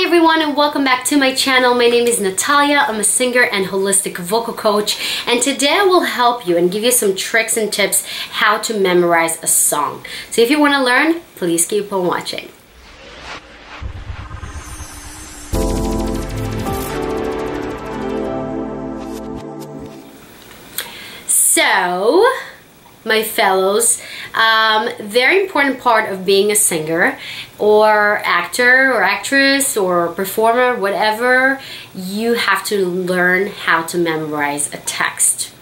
Hi everyone and welcome back to my channel. My name is Natalia. I'm a singer and holistic vocal coach and today I will help you and give you some tricks and tips how to memorize a song. So if you want to learn, please keep on watching. So, my fellows, um, very important part of being a singer or actor or actress or performer, whatever, you have to learn how to memorize a text.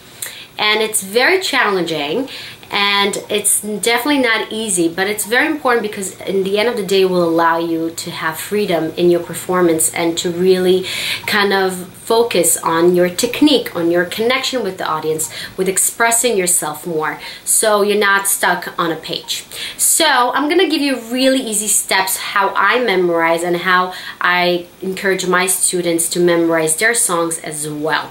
And it's very challenging and it's definitely not easy but it's very important because in the end of the day will allow you to have freedom in your performance and to really kind of focus on your technique on your connection with the audience with expressing yourself more. So you're not stuck on a page. So I'm gonna give you really easy steps how I memorize and how I encourage my students to memorize their songs as well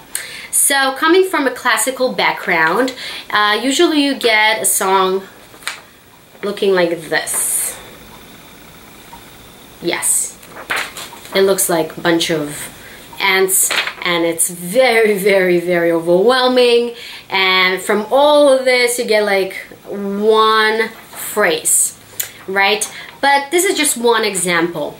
so coming from a classical background, uh, usually you get a song looking like this. Yes, it looks like a bunch of ants and it's very very very overwhelming. And from all of this you get like one phrase right? But this is just one example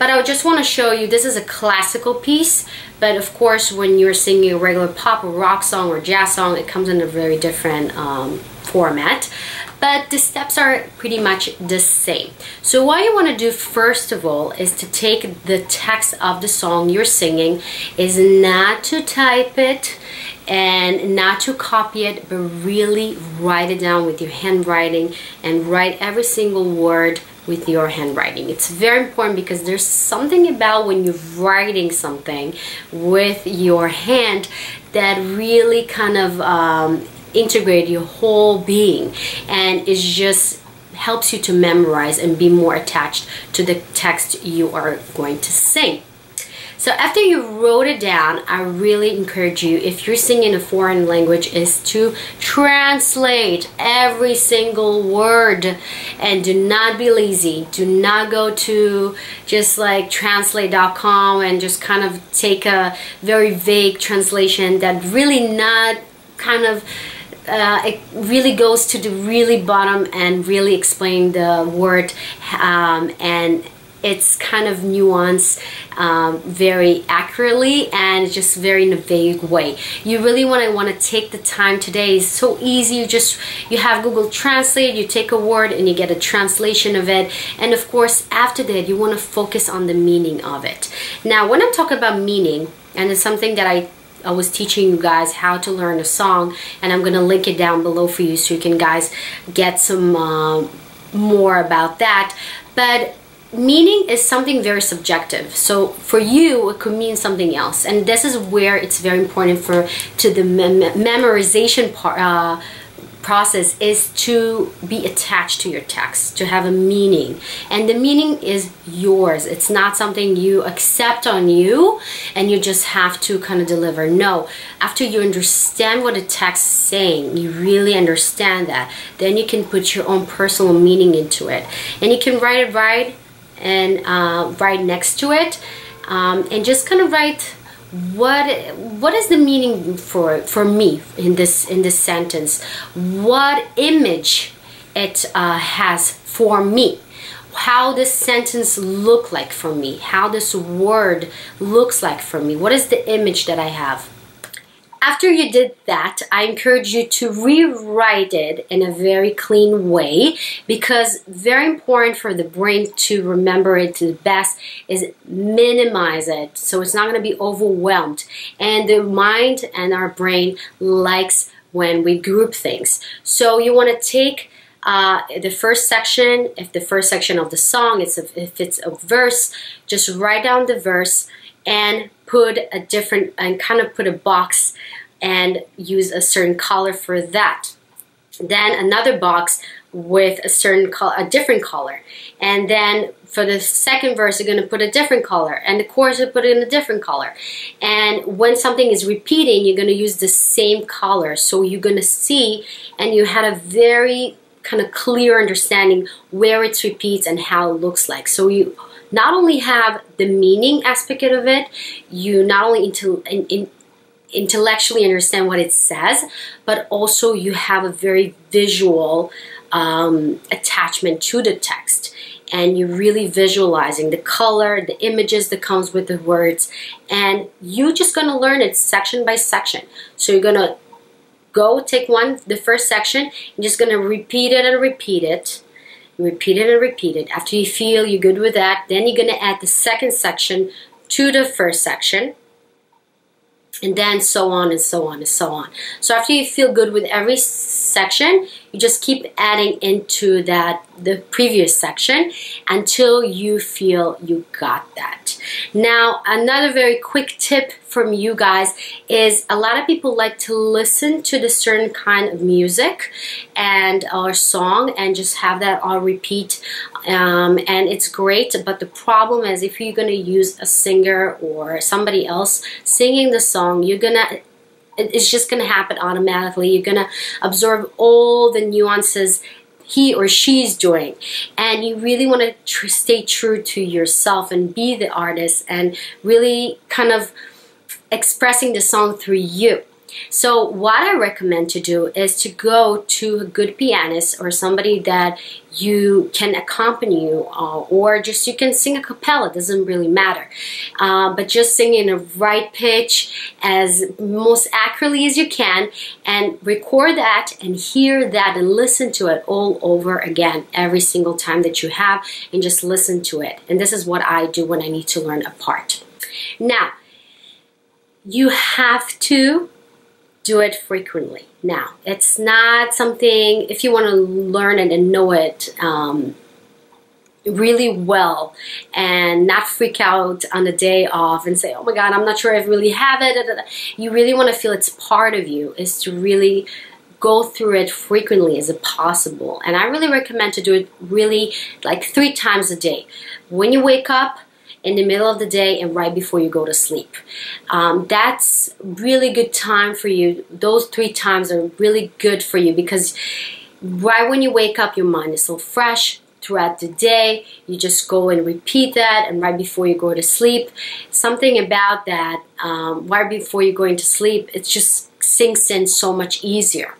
but I just want to show you, this is a classical piece, but of course when you're singing a regular pop or rock song or jazz song, it comes in a very different um, format. But the steps are pretty much the same. So what you want to do first of all is to take the text of the song you're singing, is not to type it, and not to copy it but really write it down with your handwriting and write every single word with your handwriting. It's very important because there's something about when you're writing something with your hand that really kind of um, integrate your whole being and it just helps you to memorize and be more attached to the text you are going to sing. So after you wrote it down, I really encourage you, if you're singing a foreign language, is to translate every single word and do not be lazy. Do not go to just like translate.com and just kind of take a very vague translation that really not kind of uh, it really goes to the really bottom and really explain the word um, and it's kind of nuanced um, very accurately and just very in a vague way. You really want to want to take the time today. It's so easy. You just you have Google Translate. You take a word and you get a translation of it. And of course, after that, you want to focus on the meaning of it. Now, when I'm talking about meaning, and it's something that I I was teaching you guys how to learn a song and I'm gonna link it down below for you so you can guys get some uh, more about that but meaning is something very subjective. So for you it could mean something else. And this is where it's very important for to the mem memorization part uh, process is to be attached to your text to have a meaning. And the meaning is yours. It's not something you accept on you and you just have to kind of deliver. No. After you understand what the text is saying you really understand that then you can put your own personal meaning into it. And you can write it right and uh, write next to it um, and just kind of write what what is the meaning for for me in this in this sentence? What image it uh, has for me? How this sentence look like for me? How this word looks like for me? What is the image that I have after you did that, I encourage you to rewrite it in a very clean way because very important for the brain to remember it to the best is minimize it so it's not going to be overwhelmed. And the mind and our brain likes when we group things. So you want to take uh, the first section, if the first section of the song, it's a, if it's a verse, just write down the verse and put a different and kind of put a box and use a certain color for that. Then another box with a certain color, a different color. And then for the second verse, you're going to put a different color. And the chorus, you put in a different color. And when something is repeating, you're going to use the same color. So you're going to see, and you had a very kind of clear understanding where it repeats and how it looks like. So you not only have the meaning aspect of it, you not only in, in intellectually understand what it says, but also you have a very visual um, attachment to the text and you're really visualizing the color, the images that comes with the words, and you're just gonna learn it section by section. So you're gonna go take one, the first section, you're just gonna repeat it and repeat it, repeat it and repeat it. After you feel you're good with that, then you're gonna add the second section to the first section and then so on and so on and so on. So after you feel good with every section, you just keep adding into that the previous section until you feel you got that. Now, another very quick tip from you guys is a lot of people like to listen to the certain kind of music and or song and just have that on repeat um, and it's great but the problem is if you're gonna use a singer or somebody else singing the song you're gonna it's just going to happen automatically. You're going to absorb all the nuances he or she's doing. And you really want to tr stay true to yourself and be the artist and really kind of expressing the song through you. So what I recommend to do is to go to a good pianist or somebody that you can accompany you uh, or just you can sing a cappella, doesn't really matter. Uh, but just sing in a right pitch as most accurately as you can and record that and hear that and listen to it all over again every single time that you have and just listen to it. And this is what I do when I need to learn a part. Now, you have to do it frequently. Now, it's not something, if you want to learn it and know it um, really well and not freak out on the day off and say, oh my God, I'm not sure I really have it. You really want to feel it's part of you, is to really go through it frequently as possible. And I really recommend to do it really like three times a day. When you wake up, in the middle of the day and right before you go to sleep. Um, that's really good time for you. Those three times are really good for you because right when you wake up, your mind is so fresh throughout the day. You just go and repeat that, and right before you go to sleep, something about that, um, right before you're going to sleep, it just sinks in so much easier.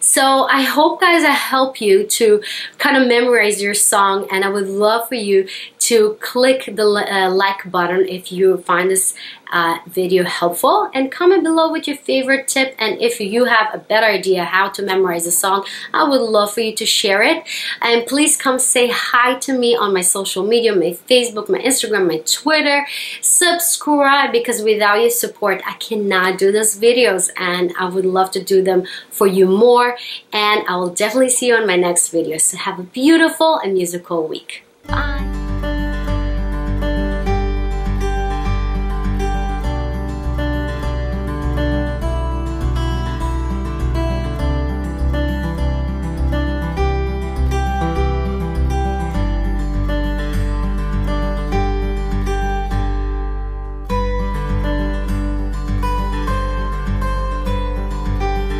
So I hope guys I help you to kind of memorize your song and I would love for you to click the uh, like button if you find this uh, video helpful. And comment below with your favorite tip. And if you have a better idea how to memorize a song I would love for you to share it. And please come say hi to me on my social media my Facebook my Instagram my Twitter. Subscribe because without your support I cannot do those videos. And I would love to do them for you more. And I will definitely see you on my next video. So have a beautiful and musical week. Bye